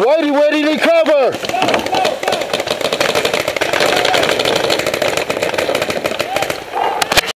Whitey, where did he cover?